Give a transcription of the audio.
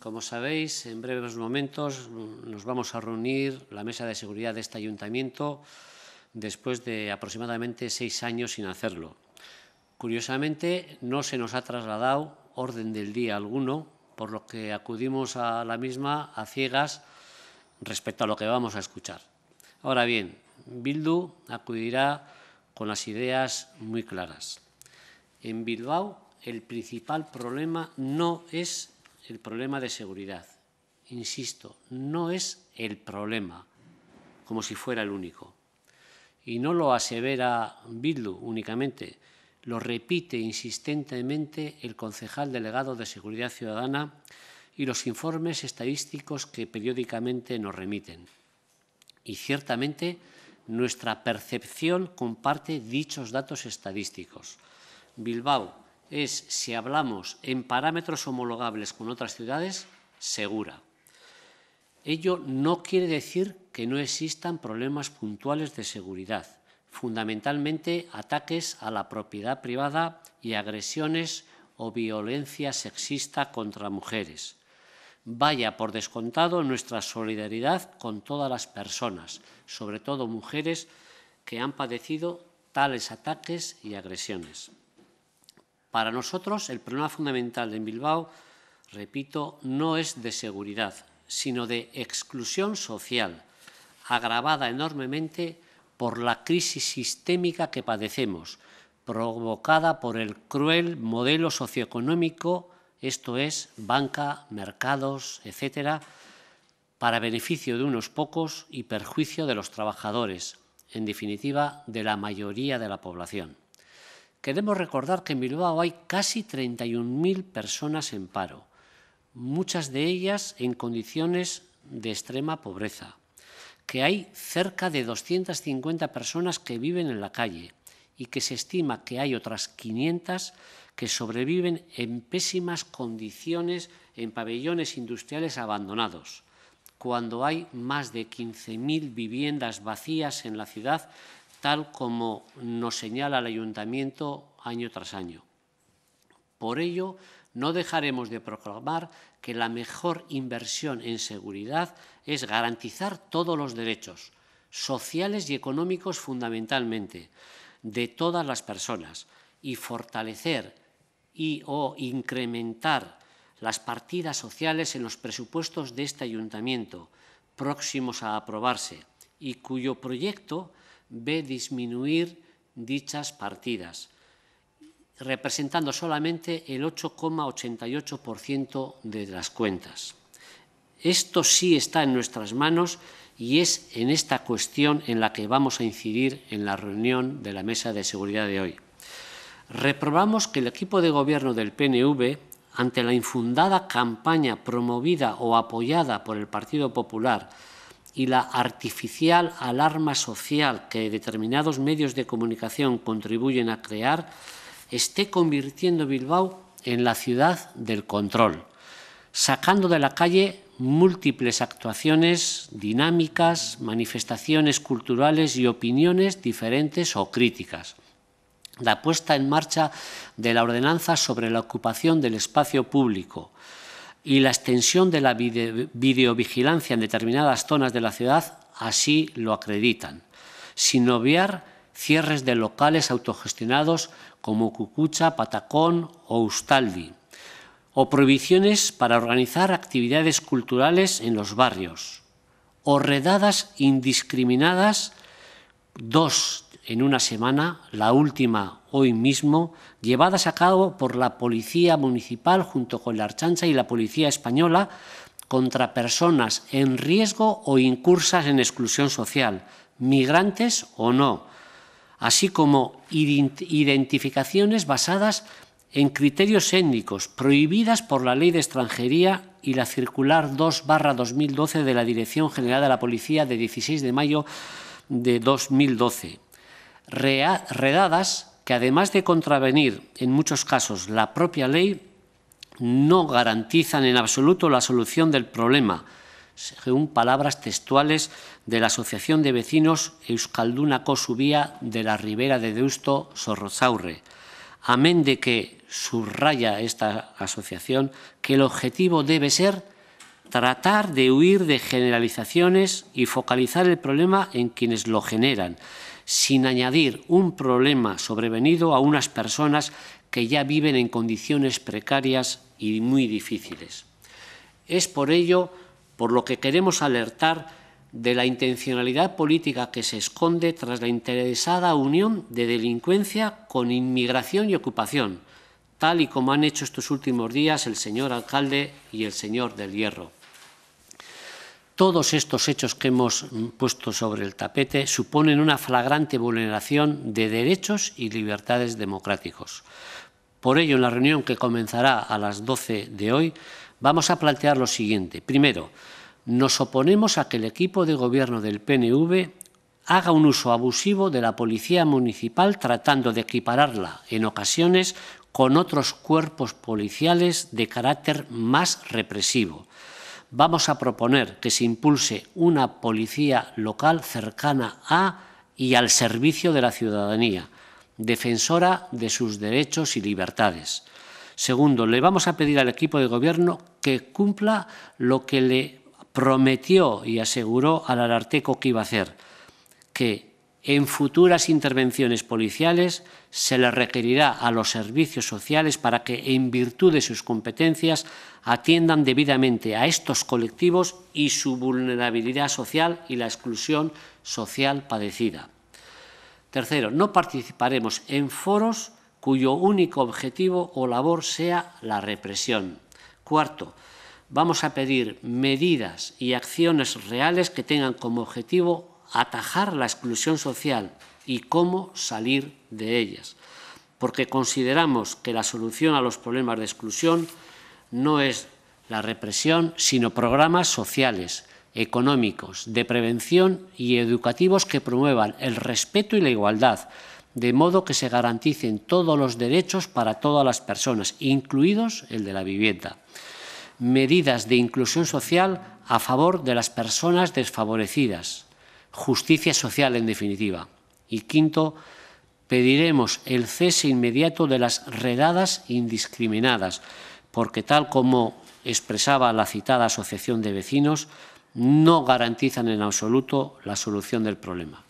Como sabéis, en breves momentos nos vamos a reunir la mesa de seguridad de este ayuntamiento después de aproximadamente seis años sin hacerlo. Curiosamente, no se nos ha trasladado orden del día alguno, por lo que acudimos a la misma a ciegas respecto a lo que vamos a escuchar. Ahora bien, Bildu acudirá con las ideas muy claras. En Bilbao el principal problema no es el problema de seguridad. Insisto, no es el problema, como si fuera el único. Y no lo asevera Bildu únicamente, lo repite insistentemente el concejal delegado de Seguridad Ciudadana y los informes estadísticos que periódicamente nos remiten. Y ciertamente nuestra percepción comparte dichos datos estadísticos. Bilbao es, si hablamos en parámetros homologables con otras ciudades, segura. Ello no quiere decir que no existan problemas puntuales de seguridad, fundamentalmente ataques a la propiedad privada y agresiones o violencia sexista contra mujeres. Vaya por descontado nuestra solidaridad con todas las personas, sobre todo mujeres, que han padecido tales ataques y agresiones. Para nosotros, el problema fundamental en Bilbao, repito, no es de seguridad, sino de exclusión social, agravada enormemente por la crisis sistémica que padecemos, provocada por el cruel modelo socioeconómico, esto es, banca, mercados, etcétera, para beneficio de unos pocos y perjuicio de los trabajadores, en definitiva, de la mayoría de la población. Queremos recordar que en Bilbao hay casi 31.000 personas en paro, muchas de ellas en condiciones de extrema pobreza, que hay cerca de 250 personas que viven en la calle y que se estima que hay otras 500 que sobreviven en pésimas condiciones en pabellones industriales abandonados, cuando hay más de 15.000 viviendas vacías en la ciudad tal como nos señala el ayuntamiento año tras año. Por ello, no dejaremos de proclamar que la mejor inversión en seguridad es garantizar todos los derechos, sociales y económicos fundamentalmente, de todas las personas y fortalecer y o incrementar las partidas sociales en los presupuestos de este ayuntamiento próximos a aprobarse y cuyo proyecto ve disminuir dichas partidas, representando solamente el 8,88% de las cuentas. Esto sí está en nuestras manos y es en esta cuestión en la que vamos a incidir en la reunión de la Mesa de Seguridad de hoy. Reprobamos que el equipo de gobierno del PNV, ante la infundada campaña promovida o apoyada por el Partido Popular y la artificial alarma social que determinados medios de comunicación contribuyen a crear esté convirtiendo Bilbao en la ciudad del control, sacando de la calle múltiples actuaciones dinámicas, manifestaciones culturales y opiniones diferentes o críticas. La puesta en marcha de la ordenanza sobre la ocupación del espacio público, y la extensión de la videovigilancia en determinadas zonas de la ciudad así lo acreditan, sin obviar cierres de locales autogestionados como Cucucha, Patacón o Ustaldi, o prohibiciones para organizar actividades culturales en los barrios, o redadas indiscriminadas, dos en una semana, la última hoy mismo, llevadas a cabo por la Policía Municipal junto con la Archancha y la Policía Española contra personas en riesgo o incursas en exclusión social, migrantes o no, así como identificaciones basadas en criterios étnicos prohibidas por la Ley de Extranjería y la Circular 2-2012 de la Dirección General de la Policía de 16 de mayo de 2012 redadas que, además de contravenir en muchos casos la propia ley, no garantizan en absoluto la solución del problema, según palabras textuales de la Asociación de Vecinos Euskalduna Subía de la Ribera de Deusto Sorrozaurre, amén de que subraya esta asociación que el objetivo debe ser tratar de huir de generalizaciones y focalizar el problema en quienes lo generan, sin añadir un problema sobrevenido a unas personas que ya viven en condiciones precarias y muy difíciles. Es por ello por lo que queremos alertar de la intencionalidad política que se esconde tras la interesada unión de delincuencia con inmigración y ocupación, tal y como han hecho estos últimos días el señor alcalde y el señor del Hierro. Todos estos hechos que hemos puesto sobre el tapete suponen una flagrante vulneración de derechos y libertades democráticos. Por ello, en la reunión que comenzará a las 12 de hoy, vamos a plantear lo siguiente. Primero, nos oponemos a que el equipo de gobierno del PNV haga un uso abusivo de la policía municipal tratando de equipararla en ocasiones con otros cuerpos policiales de carácter más represivo vamos a proponer que se impulse una policía local cercana a y al servicio de la ciudadanía, defensora de sus derechos y libertades. Segundo, le vamos a pedir al equipo de gobierno que cumpla lo que le prometió y aseguró al Ararteco que iba a hacer, que en futuras intervenciones policiales se le requerirá a los servicios sociales para que, en virtud de sus competencias, atiendan debidamente a estos colectivos y su vulnerabilidad social y la exclusión social padecida. Tercero, no participaremos en foros cuyo único objetivo o labor sea la represión. Cuarto, vamos a pedir medidas y acciones reales que tengan como objetivo atajar la exclusión social y cómo salir de ellas, porque consideramos que la solución a los problemas de exclusión no es la represión, sino programas sociales, económicos, de prevención y educativos que promuevan el respeto y la igualdad, de modo que se garanticen todos los derechos para todas las personas, incluidos el de la vivienda. Medidas de inclusión social a favor de las personas desfavorecidas, justicia social en definitiva. Y quinto, pediremos el cese inmediato de las redadas indiscriminadas, porque tal como expresaba la citada Asociación de Vecinos, no garantizan en absoluto la solución del problema.